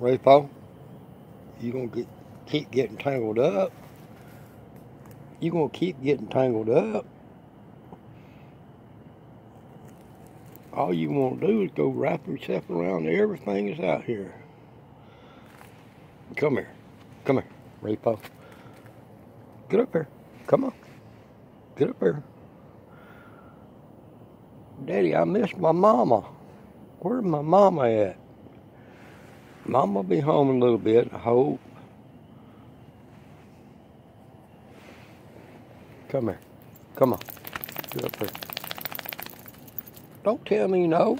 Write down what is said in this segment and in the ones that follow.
Repo, You're gonna get, keep getting tangled up. You're gonna keep getting tangled up. All you want to do is go wrap yourself around everything that's out here. Come here. Come here, Repo. Get up here. Come on. Get up here. Daddy, I miss my mama. Where's my mama at? Mama will be home in a little bit, I hope. Come here. Come on. Get up here. Don't tell me no.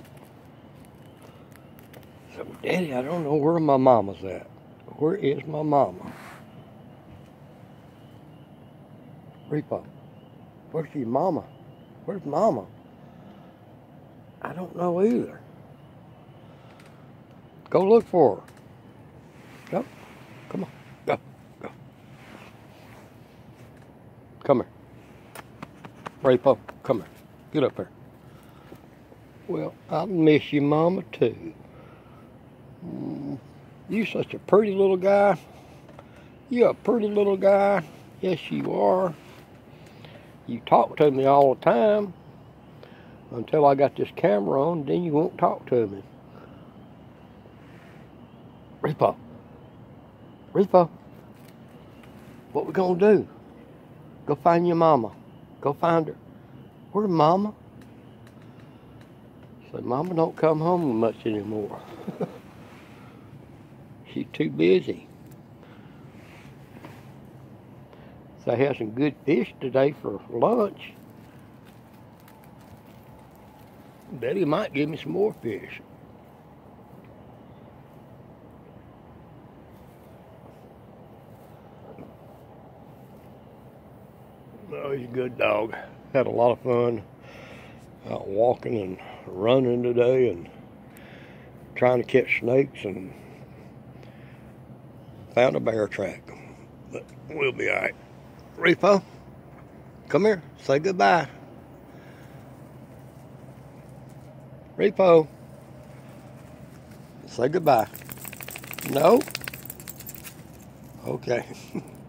So, Daddy, I don't know where my mama's at. Where is my mama? Repo. Where's your mama? Where's mama? I don't know either. Go look for her. Go. Come on. Go. Go. Come here. Repo, come here. Get up here. Well, I miss you, Mama, too. Mm, you such a pretty little guy. You a pretty little guy. Yes, you are. You talk to me all the time until I got this camera on, then you won't talk to me. Repo. Repo. What we gonna do? Go find your mama. Go find her. Where's mama? Say, mama don't come home much anymore. She's too busy. So I had some good fish today for lunch. Daddy might give me some more fish. Oh, he's a good dog. Had a lot of fun out walking and running today and trying to catch snakes and found a bear track. But we'll be all right. Repo, come here. Say goodbye. Repo, say goodbye. No? Okay.